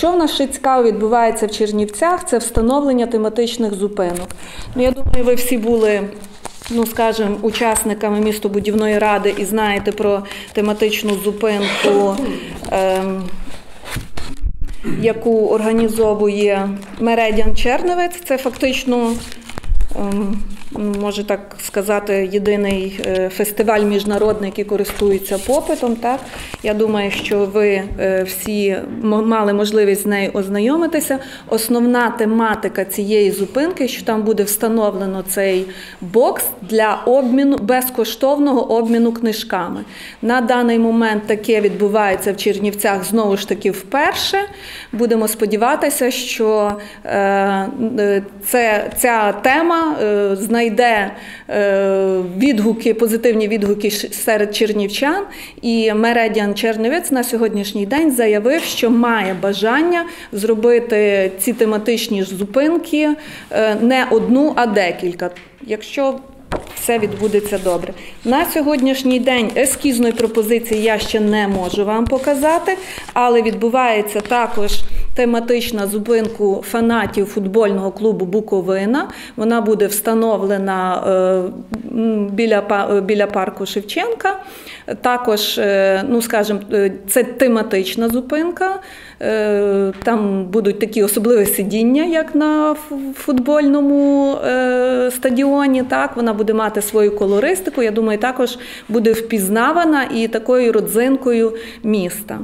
що в нас ще цікаво відбувається в Чернівцях, це встановлення тематичних зупинок. Ну, я думаю, ви всі були. Ну, скажімо, учасниками містобудівної ради і знаєте про тематичну зупинку, ем, яку організовує Мередіан Черневець. Це фактично, ем, може так сказати, єдиний е, фестиваль міжнародний, який користується попитом. Так? Я думаю, що ви е, всі мали можливість з нею ознайомитися. Основна тематика цієї зупинки, що там буде встановлено цей бокс для обміну безкоштовного обміну книжками. На даний момент таке відбувається в Чернівцях знову ж таки вперше. Будемо сподіватися, що е, це, ця тема е, знайде е, відгуки, позитивні відгуки серед чернівчан. І Мередіан Чернівець на сьогоднішній день заявив, що має бажання зробити ці тематичні зупинки е, не одну, а декілька. Якщо все відбудеться добре. На сьогоднішній день ескізної пропозиції я ще не можу вам показати, але відбувається також тематична зупинку фанатів футбольного клубу Буковина. Вона буде встановлена е, біля, е, біля парку Шевченка. Також, е, ну скажімо, це тематична зупинка. Там будуть такі особливі сидіння, як на футбольному стадіоні. Так, вона буде мати свою колористику. Я думаю, також буде впізнавана і такою родзинкою міста.